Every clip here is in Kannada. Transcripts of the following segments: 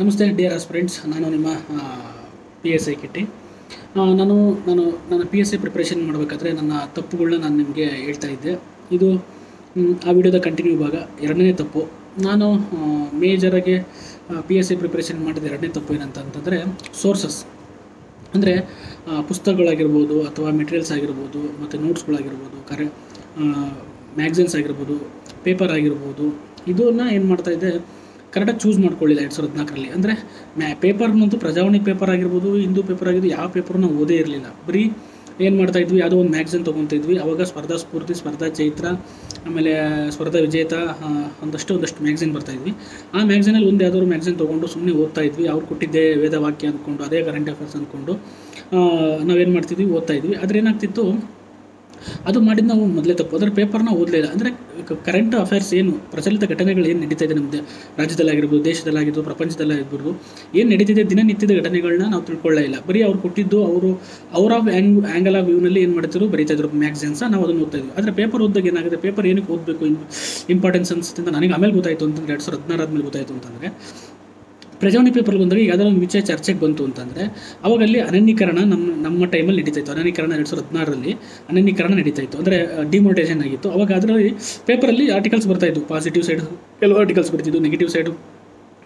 ನಮಸ್ತೆ ಡಿಯರ್ ಆಸ್ಪಿರೆಂಟ್ಸ್ ನಾನು ನಿಮ್ಮ ಪಿ ಎಸ್ ಐ ಕಿಟ್ಟಿ ನಾನು ನಾನು ನನ್ನ ಪಿ ಎಸ್ ಐ ಪ್ರಿಪ್ರೇಷನ್ ಮಾಡಬೇಕಾದ್ರೆ ನನ್ನ ತಪ್ಪುಗಳನ್ನ ನಾನು ನಿಮಗೆ ಹೇಳ್ತಾ ಇದ್ದೆ. ಇದು ಆ ವಿಡಿಯೋದ ಕಂಟಿನ್ಯೂ ಭಾಗ ಎರಡನೇ ತಪ್ಪು. ನಾನು ಮೇಜರಾಗಿ ಪಿ ಎಸ್ ಐ ಪ್ರಿಪ್ರೇಷನ್ ಮಾಡಿದ ಎರಡನೇ ತಪ್ಪು ಏನಂತ ಅಂತಂದರೆ ಸೋರ್ಸಸ್ ಅಂದರೆ ಪುಸ್ತಕಗಳಾಗಿರ್ಬೋದು ಅಥವಾ ಮೆಟೀರಿಯಲ್ಸ್ ಆಗಿರ್ಬೋದು, ಮತ್ತು ನೋಟ್ಸ್ಗಳಾಗಿರ್ಬೋದು ಕರೆ ಮ್ಯಾಗ್ಝಿನ್ಸ್ ಆಗಿರ್ಬೋದು ಪೇಪರ್ ಆಗಿರ್ಬೋದು. ಇದನ್ನು ಏನು ಮಾಡ್ತಾ ಇದೆ ಕರೆಕ್ಟಾಗಿ ಚೂಸ್ ಮಾಡ್ಕೊಳ್ಳಿಲ್ಲ ಎರಡು ಸಾವಿರದ ಹದಿನಾಲ್ಕರಲ್ಲಿ. ಅಂದರೆ ಮ್ಯಾ ಪೇಪರ್ನಂತೂ ಪ್ರಜಾವಾಣಿ ಪೇಪರ್ ಆಗಿರ್ಬೋದು, ಹಿಂದೂ ಪೇಪರ್ ಆಗಿದ್ದು ಯಾವ ಪೇಪರ್ನ ಓದೇ ಇರಲಿಲ್ಲ. ಬರೀ ಏನು ಮಾಡ್ತಾ ಇದ್ವಿ, ಯಾವುದೋ ಒಂದು ಮ್ಯಾಗ್ಝಿನ್ ತೊಗೊತಿದ್ವಿ ಅವಾಗ ಸ್ಪರ್ಧಾ ಸ್ಫೂರ್ತಿ, ಸ್ಪರ್ಧಾ ಚೈತ್ರ, ಆಮೇಲೆ ಸ್ಪರ್ಧಾ ವಿಜೇತ ಒಂದಷ್ಟು ಒಂದಷ್ಟು ಮ್ಯಾಗ್ಝಿನ್ ಬರ್ತಾ ಇದ್ವಿ. ಆ ಮ್ಯಾಗ್ಝಿನಲ್ಲಿ ಒಂದು ಯಾವ್ದಾದ್ರು ಮ್ಯಾಗ್ಝಿನ್ ತೊಗೊಂಡು ಸುಮ್ಮನೆ ಓದ್ತಾ ಇದ್ವಿ. ಅವ್ರು ಕೊಟ್ಟಿದ್ದೆ ವೇದವಾಕ್ಯ ಅಂದ್ಕೊಂಡು ಅದೇ ಕರೆಂಟ್ ಅಫೇರ್ಸ್ ಅಂದ್ಕೊಂಡು ನಾವೇನು ಮಾಡ್ತಿದ್ವಿ, ಓದ್ತಾ ಇದ್ವಿ. ಏನಾಗ್ತಿತ್ತು ಅದು ಮಾಡಿದ ನಾವು ಮೊದಲೇ ತಪ್ಪು. ಅದರ ಪೇಪರ್ನ ಓದಲಿಲ್ಲ ಅಂದರೆ ಕರೆಂಟ್ ಅಫೇರ್ಸ್ ಏನು, ಪ್ರಚಲಿತ ಘಟನೆಗಳು ಏನು ನಡೀತಾ ಇದೆ ನಮ್ಮ ರಾಜ್ಯದಲ್ಲಾಗಿರ್ಬೋದು, ದೇಶದಲ್ಲಾಗಿರ್ಬೋದು, ಪ್ರಪಂಚದಲ್ಲಾಗಿರ್ಬೋದು, ಏನು ನಡೀತಿದೆ, ದಿನನಿತ್ಯದ ಘಟನೆಗಳನ್ನ ನಾವು ತಿಳ್ಕೊಳ್ಳೇ ಇಲ್ಲ. ಬರೀ ಅವ್ರು ಕೊಟ್ಟಿದ್ದು ಅವರು, ಅವರ ಆ್ಯಂಗ್ ಆ್ಯಂಗಲ್ ಆಫ್ ವ್ಯೂನಲ್ಲಿ ಏನು ಮಾಡ್ತಿದ್ರು, ಬರೀತಾ ಇದ್ರು ಮ್ಯಾಗ್ಝಿನ್ಸ ನಾವು ಅದನ್ನು ಓದ್ತಾ ಇದ್ವಿ. ಆದರೆ ಪೇಪರ್ ಓದಿದಾಗ ಏನಾಗುತ್ತೆ? ಪೇಪರ್ ಏನಕ್ಕೆ ಓದಬೇಕು? ಇಂಪಾರ್ಟೆನ್ಸ್ ಅನ್ಸುತ್ತೆ ಅಂತ ನನಗೆ ಆಮೇಲೆ ಗೊತ್ತಾಯಿತು ಅಂತಂದ್ರೆ ಎರಡು ಸಾವಿರದ ಹದಿನಾರು ಆದಮೇಲೆ ಗೊತ್ತಾಯಿತು ಅಂತಂದರೆ ಪ್ರಜಾವಾಣಿ ಪೇಪರ್ಗೆ ಬಂದಾಗ ಯಾವುದಾದ್ರು ಒಂದು ವಿಷಯ ಚರ್ಚೆಗೆ ಬಂತು ಅಂತಂದರೆ ಅವಾಗ ಅಲ್ಲಿ ಅನನ್ಯೀಕರಣ ನಮ್ಮ ನಮ್ಮ ಟೈಮಲ್ಲಿ ನಡೀತಾ ಇತ್ತು ಅನನ್ಯೀಕರಣ ಎರಡು ಸಾವಿರದ ಹದಿನಾರರಲ್ಲಿ ಅನನ್ಯೀಕರಣ ನಡೀತಾ ಇತ್ತು ಅಂದರೆ ಡಿಮೋಟೇಷನ್ ಆಗಿತ್ತು. ಅವಾಗ ಅದರಲ್ಲಿ ಪೇಪರಲ್ಲಿ ಆರ್ಟಿಕಲ್ಸ್ ಬರ್ತಾಯಿತ್ತು ಪಾಸಿಟಿವ್ ಸೈಡ್ ಕೆಲವು ಆರ್ಟಿಕಲ್ಸ್ ಬರ್ತಿದ್ದು ನೆಗೆಟಿವ್ ಸೈಡು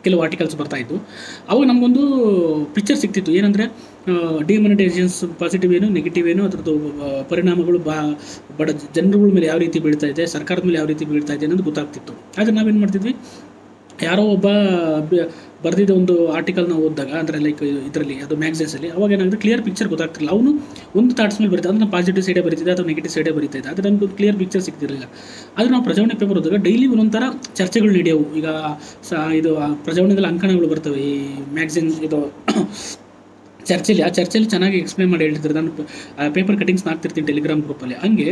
ಕೆಲವು ಆರ್ಟಿಕಲ್ಸ್ ಬರ್ತಾಯಿತ್ತು ಅವಾಗ ನಮಗೊಂದು ಪಿಕ್ಚರ್ ಸಿಗ್ತಿತ್ತು. ಏನಂದರೆ ಡಿಮನಿಟೈಸೇಷನ್ಸ್ ಪಾಸಿಟಿವ್ ಏನು ನೆಗೆಟಿವ್ ಏನು, ಅದರದ್ದು ಪರಿಣಾಮಗಳು ಬಾ, ಬಡ ಜನರುಗಳ ಮೇಲೆ ಯಾವ ರೀತಿ ಬೀಳ್ತಾ ಇದೆ, ಸರ್ಕಾರದ ಮೇಲೆ ಯಾವ ರೀತಿ ಬೀಳ್ತಾ ಇದೆ ಅನ್ನೋದು ಗೊತ್ತಾಗ್ತಿತ್ತು. ಆದರೆ ನಾವೇನು ಮಾಡ್ತಿದ್ವಿ? ಯಾರೋ ಒಬ್ಬ ಬರೆದಿದ್ದ ಒಂದು ಆರ್ಟಿಕಲ್ನ ಓದಿದಾಗ, ಅಂದರೆ ಲೈಕ್ ಇದರಲ್ಲಿ, ಅದು ಮ್ಯಾಗ್ಝಿನ್ಸಲ್ಲಿ ಅವಾಗ ಏನಾಗುತ್ತೆ ಕ್ಲಿಯರ್ ಪಿಕ್ಚರ್ ಗೊತ್ತಾಗ್ತಿಲ್ಲ ಅವನು ಒಂದು ಥಾಟ್ಸ್ ಮೇಲೆ ಬರೀತಾ ಅದನ್ನು ಪಾಸಿಟಿವ್ ಸೈಡೇ ಬರೀತಿದ್ದೆ ಅಥವಾ ನೆಗೆಟಿವ್ ಸೈಡೇ ಬರೀತಾ ಅದು ನಮಗೆ ಕ್ಲಿಯರ್ ಪಿಕ್ಚರ್ ಸಿಗ್ತಿರಲಿಲ್ಲ. ಆದರೆ ನಾವು ಪ್ರಜಾವಣೆ ಪೇಪರ್ ಓದಿದಾಗ ಡೈಲಿ ಒಂದೊಂಥರ ಚರ್ಚೆಗಳು ನಡೆಯವು. ಈಗ ಸ, ಇದು ಪ್ರಜಾವಾಣಿಯಲ್ಲಿ ಅಂಕಣಗಳು ಬರ್ತವೆ, ಈ ಮ್ಯಾಗ್ಝಿನ್ ಇದು ಚರ್ಚೆಲಿ ಆ ಚರ್ಚೆಲಿ ಚೆನ್ನಾಗಿ ಎಕ್ಸ್ಪ್ಲೈನ್ ಮಾಡಿ ಹೇಳ್ತಿರ್ತಾರೆ ನಾನು ಪೇಪರ್ ಕಟಿಂಗ್ಸ್ ಹಾಕ್ತಿರ್ತೀನಿ ಟೆಲಿಗ್ರಾಮ್ ಗ್ರೂಪಲ್ಲಿ ಹಂಗೆ,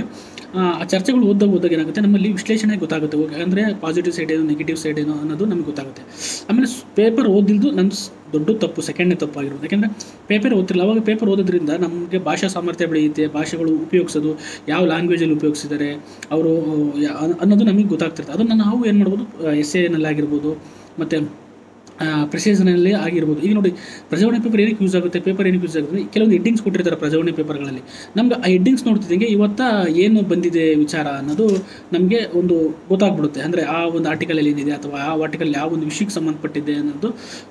ಆ ಚರ್ಚೆಗಳು ಓದಾಗ ಓದಾಗ ಏನಾಗುತ್ತೆ? ನಮ್ಮಲ್ಲಿ ವಿಶ್ಲೇಷಣೆ ಗೊತ್ತಾಗುತ್ತೆ. ಅಂದರೆ ಪಾಸಿಟಿವ್ ಸೈಡ್ ಏನು ನೆಗೆಟಿವ್ ಸೈಡ್ ಏನು ಅನ್ನೋದು ನಮಗೆ ಗೊತ್ತಾಗುತ್ತೆ. ಆಮೇಲೆ ಪೇಪರ್ ಓದಿದ್ದು ನನ್ನ ದೊಡ್ಡ ತಪ್ಪು ಸೆಕೆಂಡ್ನೇ ತಪ್ಪು ಆಗಿರೋದು ಯಾಕೆಂದರೆ ಪೇಪರ್ ಓದ್ತಿಲ್ಲ ಅವಾಗ ಪೇಪರ್ ಓದೋದ್ರಿಂದ ನಮಗೆ ಭಾಷಾ ಸಾಮರ್ಥ್ಯ ಬೆಳೆಯುತ್ತೆ, ಭಾಷೆಗಳು ಉಪಯೋಗಿಸೋದು, ಯಾವ ಲ್ಯಾಂಗ್ವೇಜಲ್ಲಿ ಉಪಯೋಗಿಸಿದ್ದಾರೆ, ಅವರು ಅನ್ನೋದು ನಮಗೆ ಗೊತ್ತಾಗ್ತಿರುತ್ತೆ. ಅದನ್ನು ನಾವು ಏನು ಮಾಡ್ಬೋದು? ಎಸ್ ಎನಲ್ಲಾಗಿರ್ಬೋದು ಮತ್ತು ಪ್ರೆಸೇಷನಲ್ಲಿ ಆಗಿರ್ಬೋದು. ಈಗ ನೋಡಿ, ಪ್ರಜಾವಾಣಿ ಪೇಪರ್ ಏನಕ್ಕೆ ಯೂಸ್ ಆಗುತ್ತೆ? ಪೇಪರ್ ಏನಕ್ಕೆ ಯೂಸ್ ಆಗುತ್ತೆ? ಕೆಲವೊಂದು ಹೆಡ್ಡಿಂಗ್ಸ್ ಕೊಟ್ಟಿರ್ತಾರೆ ಪ್ರಜಾವಣೆ ಪೇಪರ್ಗಳಲ್ಲಿ ನಮ್ಗೆ ಆ ಹೆಡ್ಡಿಂಗ್ಸ್ ನೋಡ್ತಿದ್ದಂಗೆ ಇವತ್ತ ಏನು ಬಂದಿದೆ ವಿಚಾರ ಅನ್ನೋದು ನಮಗೆ ಒಂದು ಗೊತ್ತಾಗ್ಬಿಡುತ್ತೆ. ಅಂದರೆ ಆ ಒಂದು ಆರ್ಟಿಕಲಲ್ಲಿ ಏನಿದೆ ಅಥವಾ ಆ ಆರ್ಟಿಕಲ್ ಯಾವ ಒಂದು ವಿಷಯಕ್ಕೆ ಸಂಬಂಧಪಟ್ಟಿದೆ ಅನ್ನೋದು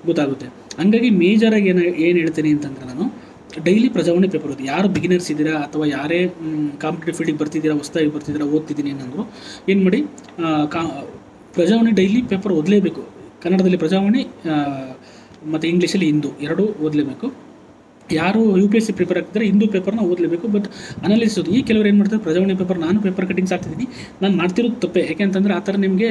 ಗೊತ್ತಾಗುತ್ತೆ. ಹಂಗಾಗಿ ಮೇಜರಾಗಿ ಏನು ಏನು ಹೇಳ್ತೀನಿ ಅಂತಂದ್ರೆ ನಾನು ಡೈಲಿ ಪ್ರಜಾವಾಣಿ ಪೇಪರ್ ಓದಿ. ಯಾರು ಬಿಗಿನರ್ಸ್ ಇದ್ದೀರಾ ಅಥವಾ ಯಾರೇ ಕಾಂಪಿಟೇಟಿವ್ ಫೀಲ್ಡಿಗೆ ಬರ್ತಿದ್ದೀರಾ, ಹೊಸದಾಗಿ ಬರ್ತಿದ್ದೀರಾ ಓದ್ತಿದ್ದೀನಿ ಅನ್ನೋದು ಏನು ಮಾಡಿ ಕಾ, ಪ್ರಜಾವಾಣಿ ಡೈಲಿ ಪೇಪರ್ ಓದಲೇಬೇಕು. ಕನ್ನಡದಲ್ಲಿ ಪ್ರಜಾವಾಣಿ ಮತ್ತು ಇಂಗ್ಲೀಷಲ್ಲಿ ಹಿಂದೂ ಎರಡೂ ಓದಲೇಬೇಕು. ಯಾರು U P S C prepare ಹಾಕ್ತಿದ್ರೆ Hindu ಪೇಪರ್ನ ಓದಲೇಬೇಕು ಬಟ್ ಅನಾಲಿಸೋದು ಈ ಕೆಲವರು ಏನು ಮಾಡ್ತಾರೆ, ಪ್ರಜಾವಾಣಿ ಪೇಪರ್ ನಾನು ಪೇಪರ್ ಕಟಿಂಗ್ಸ್ ಆಗ್ತಿದ್ದೀನಿ ನಾನು ಮಾಡ್ತಿರೋದು ತಪ್ಪೆ. ಯಾಕೆಂತಂದರೆ ಆ ಥರ ನಿಮಗೆ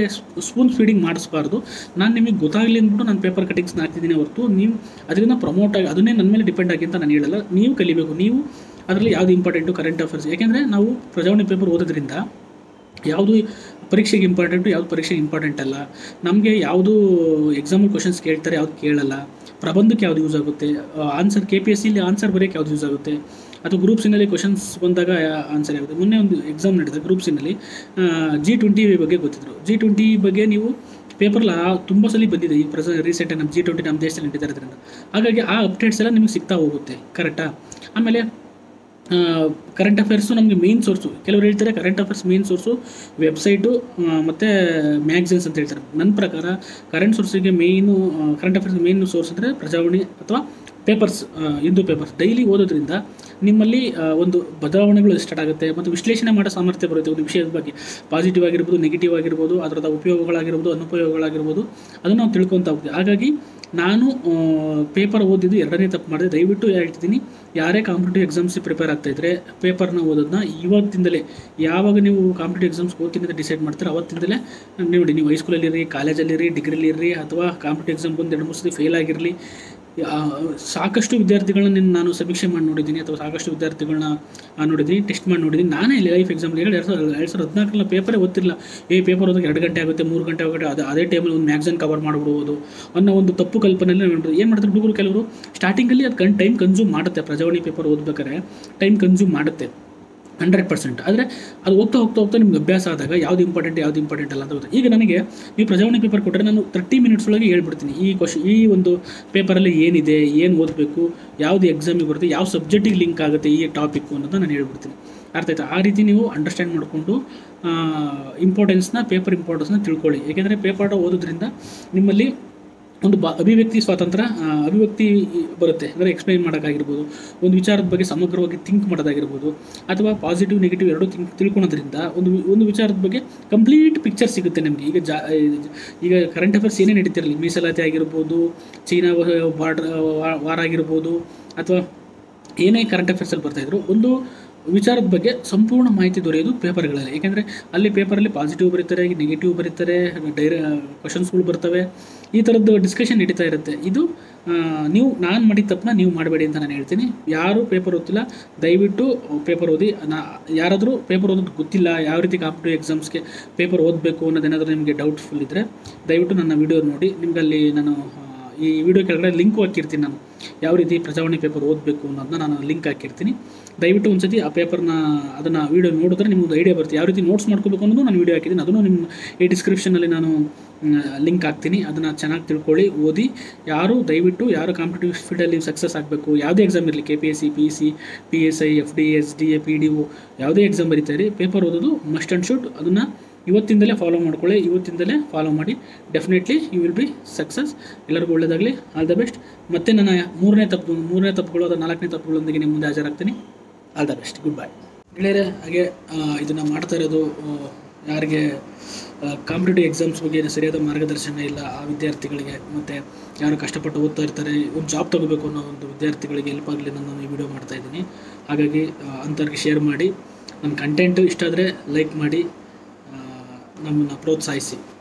ಸ್ಪೂನ್ ಫೀಡಿಂಗ್ ಮಾಡಿಸ್ಬಾರ್ದು. ನಾನು ನಿಮಗೆ ಗೊತ್ತಾಗಲಿ ಅಂದ್ಬಿಟ್ಟು ನಾನು ಪೇಪರ್ ಕಟಿಂಗ್ಸ್ನ ಹಾಕ್ತಿದ್ದೀನಿ ಹೊರತು, ನೀವು ಅದರಿಂದ ಪ್ರಮೋಟ್ ಆಗಿ, ಅದನ್ನೇ ನನ್ನ ಮೇಲೆ ಡಿಪೆಂಡ್ ಆಗಿ ಅಂತ ನಾನು ಹೇಳಲ್ಲ. ನೀವು ಕಲಿಬೇಕು, ನೀವು ಅದರಲ್ಲಿ ಯಾವುದು ಇಂಪಾರ್ಟೆಂಟು ಕರೆಂಟ್ ಅಫೇರ್ಸ್ ಯಾಕೆಂದರೆ ನಾವು ಪ್ರಜಾವಾಣಿ ಪೇಪರ್ ಓದೋದ್ರಿಂದ ಯಾವುದು ಪರೀಕ್ಷೆಗೆ ಇಂಪಾರ್ಟೆಂಟು ಯಾವುದು ಪರೀಕ್ಷೆಗೆ ಇಂಪಾರ್ಟೆಂಟ್ ಅಲ್ಲ. ನಮಗೆ ಯಾವುದು ಎಕ್ಸಾಮಲ್ ಕ್ವಶನ್ಸ್ ಕೇಳ್ತಾರೆ, ಯಾವ್ದು ಕೇಳಲ್ಲ. ಪ್ರಬಂಧಕ್ಕೆ ಯಾವ್ದು ಯೂಸ್ ಆಗುತ್ತೆ? ಆನ್ಸರ್ ಕೆ ಪಿ ಎಸ್ ಸಿಲಿ ಆನ್ಸರ್ ಬರೆಯೋಕ್ಕೆ ಯಾವ್ದು ಯೂಸ್ ಆಗುತ್ತೆ? ಅಥವಾ ಗ್ರೂಪ್ಸಿನಲ್ಲಿ ಕ್ವಶನ್ಸ್ ಬಂದಾಗ ಆನ್ಸರ್ ಆಗುತ್ತೆ ಮೊನ್ನೆ ಒಂದು ಎಕ್ಸಾಮ್ ನಡೆದ ಗ್ರೂಪ್ಸಿನಲ್ಲಿ ಜಿ ಟ್ವೆಂಟಿ ಬಗ್ಗೆ ಗೊತ್ತಿದ್ರು. ಜಿ ಟ್ವೆಂಟಿ ಬಗ್ಗೆ ನೀವು ಪೇಪರ್ಲ ತುಂಬ ಸಲ ಬಂದಿದೆ. ಈ ಪ್ರಸ ರೀಸೆಂಟಾಗಿ ನಮ್ಮ ಜಿ ಟ್ವೆಂಟಿ ನಮ್ಮ ದೇಶದಲ್ಲಿ ನಡೀತಾ ಇರೋದ್ರಿಂದ. ಹಾಗಾಗಿ ಆ ಅಪ್ಡೇಟ್ಸ್ ಎಲ್ಲ ನಿಮಗೆ ಸಿಗ್ತಾ ಹೋಗುತ್ತೆ. ಕರೆಕ್ಟಾ ಆಮೇಲೆ ಕರೆಂಟ್ ಅಫೇರ್ಸು ನಮಗೆ ಮೇನ್ ಸೋರ್ಸು ಕೆಲವರು ಹೇಳ್ತಾರೆ current affairs main source website ಮತ್ತು ಮ್ಯಾಗ್ಝಿನ್ಸ್ ಅಂತ ಹೇಳ್ತಾರೆ. ನನ್ನ ಪ್ರಕಾರ current ಸೋರ್ಸಿಗೆ main current affairs main source ಅಂದರೆ ಪ್ರಜಾವಾಣಿ ಅಥವಾ ಪೇಪರ್ಸ್ ಹಿಂದೂ ಪೇಪರ್ಸ್ ಡೈಲಿ ಓದೋದ್ರಿಂದ ನಿಮ್ಮಲ್ಲಿ ಒಂದು ಬದಲಾವಣೆಗಳು ಸ್ಟಾರ್ಟ್ ಆಗುತ್ತೆ ಮತ್ತು ವಿಶ್ಲೇಷಣೆ ಮಾಡೋ ಸಾಮರ್ಥ್ಯ ಬರುತ್ತೆ. ಒಂದು ವಿಷಯದ ಬಗ್ಗೆ ಪಾಸಿಟಿವ್ ಆಗಿರ್ಬೋದು ನೆಗೆಟಿವ್ ಆಗಿರ್ಬೋದು ಅದರದ ಉಪಯೋಗಗಳಾಗಿರ್ಬೋದು, ಅನುಪಯೋಗಗಳಾಗಿರ್ಬೋದು, ಅದನ್ನು ನಾವು ತಿಳ್ಕೊತಾ ಹೋಗ್ತೀವಿ. ಹಾಗಾಗಿ ನಾನು ಪೇಪರ್ ಓದಿದ್ದು ಎರಡನೇ ತಪ್ಪು ಮಾಡಿದೆ. ದಯವಿಟ್ಟು ಹೇಳ್ತಿದ್ದೀನಿ ಯಾರೇ ಕಾಂಪಿಟೇಟಿವ್ ಎಕ್ಸಾಮ್ಸಿಗೆ ಪ್ರಿಪೇರ್ ಆಗ್ತಾ ಆಗ್ತಾಯಿದ್ರೆ ಪೇಪರ್ನ ಓದೋದನ್ನ ಇವತ್ತಿಂದಲೇ, ಯಾವಾಗ ನೀವು ಕಾಂಪಿಟೇಟಿವ್ ಎಕ್ಸಾಮ್ಸ್ ಓದ್ತೀನಿ ಅಂತ ಡಿಸೈಡ್ ಮಾಡ್ತಾರೆ ಅವತ್ತಿಂದಲೇ ನೋಡಿ, ನೀವು ಹೈಸ್ಕೂಲಲ್ಲಿರಿ ಕಾಲೇಜಲ್ಲಿರಿ ಡಿಗ್ರಿಲಿರಿ ಅಥವಾ ಕಾಂಪಿಟೇಟಿವ್ ಎಕ್ಸಾಮ್ ಬಂದು ಎರಡು ಮೂರು ಸತಿ ಫೇಲ್ ಆಗಿರಲಿ ಸಾಕಷ್ಟು ವಿದ್ಯಾರ್ಥಿಗಳನ್ನ ನಾನು ಸಮೀಕ್ಷೆ ಮಾಡಿ ನೋಡಿದ್ದೀನಿ ಅಥವಾ ಸಾಕಷ್ಟು ವಿದ್ಯಾರ್ಥಿಗಳನ್ನ ನಾನು ನೋಡಿದ್ದೀನಿ ಟೆಸ್ಟ್ ಮಾಡಿ ನೋಡಿದ್ದೀನಿ. ನಾನೇ ಇಲ್ಲಿ ಲೈಫ್ ಎಕ್ಸಾಮ್ ಎರಡು ಎರಡು ಸಾವಿರದ ಎರಡು ಸಾವಿರದ ಹದಿನಾಲ್ಕರಲ್ಲಿ ಪೇಪರೇ ಗೊತ್ತಿಲ್ಲ ಏ ಪೇಪರ್ ಓದಕ್ಕೆ ಎರಡು ಗಂಟೆ ಆಗುತ್ತೆ, ಮೂರು ಗಂಟೆ ಆಗುತ್ತೆ, ಅದು ಅದೇ ಟೈಮಲ್ಲಿ ಒಂದು ಮ್ಯಾಗ್ಝಿನ್ ಕವರ್ ಮಾಡಿಬಿಡ್ಬೋದು ಅನ್ನೋ ಒಂದು ತಪ್ಪು ಕಲ್ಪನೆಯಲ್ಲಿ ಏನು ಮಾಡ್ತಾರೆ ಹುಡುಗರು ಕೆಲವರು? ಸ್ಟಾರ್ಟಿಂಗಲ್ಲಿ ಅದು ಕಣ್ ಟೈಮ್ ಕನ್ಸ್ಯೂಮ್ ಮಾಡುತ್ತೆ. ಪ್ರಜಾವಾಣಿ ಪೇಪರ್ ಓದ್ಬೇಕಾದ್ರೆ ಟೈಮ್ ಕನ್ಸ್ಯೂಮ್ ಮಾಡುತ್ತೆ. Hundred percent. ಆದರೆ ಅದು ಹೋಗ್ತಾ ಹೋಗ್ತಾ ಹೋಗ್ತಾ ನಿಮ್ಗೆ ಅಭ್ಯಾಸ ಆದಾಗ ಯಾವ್ದು ಇಂಪಾರ್ಟೆಂಟ್ ಯಾವ್ದು ಇಂಪಾರ್ಟೆಂಟ್ ಅಲ್ಲ ಅಂತ ಗೊತ್ತು? ಈಗ ನನಗೆ ನೀವು ಪ್ರಜಾವಣಿ ಪೇಪರ್ ಕೊಟ್ಟರೆ ನಾನು ತರ್ಟಿ ಮಿನಿಟ್ಸ್ ಒಳಗೆ ಹೇಳ್ಬಿಡ್ತೀನಿ. ಈ ಕ್ವಶನ್ ಈ ಒಂದು ಪೇಪರಲ್ಲಿ ಏನಿದೆ, ಏನು ಓದಬೇಕು, ಯಾವುದು ಎಕ್ಸಾಮಿಗೆ ಬರುತ್ತೆ, ಯಾವ ಸಬ್ಜೆಕ್ಟಿಗೆ ಲಿಂಕ್ ಆಗುತ್ತೆ ಈ ಟಾಪಿಕ್ಕು ಅನ್ನೋದನ್ನ ನಾನು ಹೇಳ್ಬಿಡ್ತೀನಿ. ಅರ್ಥ ಆಯ್ತಾ? ಆ ರೀತಿ ನೀವು ಅಂಡರ್ಸ್ಟ್ಯಾಂಡ್ ಮಾಡಿಕೊಂಡು ಇಂಪಾರ್ಟೆನ್ಸ್ನ ಪೇಪರ್ ಇಂಪಾರ್ಟೆನ್ಸ್ನ ತಿಳ್ಕೊಳ್ಳಿ. ಏಕೆಂದರೆ ಪೇಪರ್ ಓದೋದ್ರಿಂದ ನಿಮ್ಮಲ್ಲಿ ಒಂದು ಬಾ ಅಭಿವ್ಯಕ್ತಿ ಸ್ವಾತಂತ್ರ್ಯ ಅಭಿವ್ಯಕ್ತಿ ಬರುತ್ತೆ. ಅಂದರೆ ಎಕ್ಸ್ಪ್ಲೈನ್ ಮಾಡೋಕ್ಕಾಗಿರ್ಬೋದು. ಒಂದು ವಿಚಾರದ ಬಗ್ಗೆ ಸಮಗ್ರವಾಗಿ ಥಿಂಕ್ ಮಾಡೋದಾಗಿರ್ಬೋದು. ಅಥವಾ ಪಾಸಿಟಿವ್ ನೆಗೆಟಿವ್ ಎರಡೂ ಥಿಂಕ್ ತಿಳ್ಕೊಳೋದ್ರಿಂದ ಒಂದು ಒಂದು ವಿಚಾರದ ಬಗ್ಗೆ ಕಂಪ್ಲೀಟ್ ಪಿಕ್ಚರ್ ಸಿಗುತ್ತೆ ನಮಗೆ. ಈಗ ಜಾ ಈಗ ಕರೆಂಟ್ ಅಫೇರ್ಸ್ ಏನೇ ನಡೀತಿರಲಿ. ಮೀಸಲಾತಿ ಆಗಿರ್ಬೋದು, ಚೀನಾ ಬಾರ್ಡರ್ ವಾರ್ ಆಗಿರ್ಬೋದು, ಅಥವಾ ಏನೇ ಕರೆಂಟ್ ಅಫೇರ್ಸಲ್ಲಿ ಬರ್ತಾಯಿದ್ರು ಒಂದು ವಿಚಾರದ ಬಗ್ಗೆ ಸಂಪೂರ್ಣ ಮಾಹಿತಿ ದೊರೆಯೋದು ಪೇಪರ್ಗಳಲ್ಲಿ. ಏಕೆಂದರೆ ಅಲ್ಲಿ ಪೇಪರಲ್ಲಿ ಪಾಸಿಟಿವ್ ಬರೀತಾರೆ ನೆಗೆಟಿವ್ ಬರೀತಾರೆ, ಡೈರೆ, ಕ್ವಶನ್ಸ್ಗಳು ಬರ್ತವೆ. ಈ ಥರದ್ದು ಡಿಸ್ಕಷನ್ ನಡೀತಾ ಇರುತ್ತೆ. ಇದು ನೀವು, ನಾನು ಮಾಡಿದ ತಪ್ಪನ್ನ ನೀವು ಮಾಡಬೇಡಿ ಅಂತ ನಾನು ಹೇಳ್ತೀನಿ. ಯಾರು ಪೇಪರ್ ಓದ್ತಿಲ್ಲ. ದಯವಿಟ್ಟು ಪೇಪರ್ ಓದಿ. ನಾ, ಯಾರಾದರೂ ಪೇಪರ್ ಓದೋದು ಗೊತ್ತಿಲ್ಲ, ಯಾವ ರೀತಿ ಕಾಂಪಿಟಿವ್ ಎಕ್ಸಾಮ್ಸ್ಗೆ ಪೇಪರ್ ಓದಬೇಕು ಅನ್ನೋದೇನಾದರೂ ನಿಮಗೆ ಡೌಟ್ಫುಲ್ ಇದ್ದರೆ ದಯವಿಟ್ಟು ನನ್ನ ವಿಡಿಯೋ ನೋಡಿ. ನಿಮಗಲ್ಲಿ ನಾನು ಈ ವಿಡಿಯೋ ಕೆಳಗಡೆ ಲಿಂಕು ಹಾಕಿರ್ತೀನಿ ನಾನು. ಯಾವ ರೀತಿ ಪ್ರಜಾವಾಣಿ ಪೇಪರ್ ಓದಬೇಕು ಅನ್ನೋದನ್ನ ನಾನು ಲಿಂಕ್ ಹಾಕಿರ್ತೀನಿ. ದಯವಿಟ್ಟು ಒಂದ್ಸತಿ ಆ ಪೇಪರ್ನ ಅದನ್ನು ವೀಡಿಯೋ ನೋಡಿದ್ರೆ ನಿಮ್ಮದು ಐಡಿಯಾ ಬರುತ್ತೆ. ಯಾವ ರೀತಿ ನೋಟ್ಸ್ ಮಾಡ್ಕೋಬೇಕು ಅನ್ನೋದು ನಾನು ವೀಡಿಯೋ ಹಾಕಿದ್ದೀನಿ. ಅದನ್ನು ನಿಮ್ಮ ಈ ಡಿಸ್ಕ್ರಿಪ್ಷನಲ್ಲಿ ನಾನು ಲಿಂಕ್ ಹಾಕ್ತೀನಿ. ಅದನ್ನು ಚೆನ್ನಾಗಿ ತಿಳ್ಕೊಳ್ಳಿ, ಓದಿ. ಯಾರು ದಯವಿಟ್ಟು, ಯಾರು ಕಾಂಪಿಟೇಟಿವ್ ಫೀಲ್ಡಲ್ಲಿ ಸಕ್ಸಸ್ ಆಗಬೇಕು, ಯಾವುದೇ ಎಕ್ಸಾಮ್ ಇರಲಿ K P S C P C P S I F D S D A P D O ಯಾವುದೇ ಎಕ್ಸಾಮ್ ಬರೀತಾರೆ ಪೇಪರ್ ಓದೋದು ಮಸ್ಟ್ ಆ್ಯಂಡ್ ಶೂಟ್ ಅದನ್ನು ಇವತ್ತಿಂದಲೇ ಫಾಲೋ ಮಾಡ್ಕೊಳ್ಳಿ, ಇವತ್ತಿಂದಲೇ ಫಾಲೋ ಮಾಡಿ. Definitely you will be success ಎಲ್ಲರಿಗೂ ಒಳ್ಳೆಯದಾಗಲಿ ಆಲ್ ದ ಬೆಸ್ಟ್ ಮತ್ತೆ ನನ್ನ ಮೂರನೇ ತಪ್ಪು, ಮೂರನೇ ತಪ್ಪುಗಳು ಅಥವಾ ನಾಲ್ಕನೇ ತಪ್ಪುಗಳೊಂದಿಗೆ ನಿಮ್ಮ ಮುಂದೆ ಹಾಜರಾಗ್ತೀನಿ. All the best good bye ಗೆಳೆಯರೆ ಹಾಗೆ ಇದನ್ನು ಮಾಡ್ತಾ ಇರೋದು ಯಾರಿಗೆ ಕಾಂಪಿಟೇಟಿವ್ ಎಕ್ಸಾಮ್ಸ್ ಬಗ್ಗೆ ಸರಿಯಾದ ಮಾರ್ಗದರ್ಶನ ಇಲ್ಲ, ಆ ವಿದ್ಯಾರ್ಥಿಗಳಿಗೆ, ಮತ್ತು ಯಾರು ಕಷ್ಟಪಟ್ಟು ಓದ್ತಾ ಇರ್ತಾರೆ ಒಂದು ಜಾಬ್ ತಗೋಬೇಕು ಅನ್ನೋ ಒಂದು ವಿದ್ಯಾರ್ಥಿಗಳಿಗೆ ಹೆಲ್ಪ್ ಆಗಲಿ ನಾನು ಈ ವಿಡಿಯೋ ಮಾಡ್ತಾ ಇದ್ದೀನಿ. ಹಾಗಾಗಿ ಅಂಥವ್ರಿಗೆ ಶೇರ್ ಮಾಡಿ. ನನ್ನ ಕಂಟೆಂಟು ಇಷ್ಟ ಆದರೆ ಲೈಕ್ ಮಾಡಿ. ನಮ್ಮನ್ನು ಪ್ರೋತ್ಸಾಹಿಸಿ.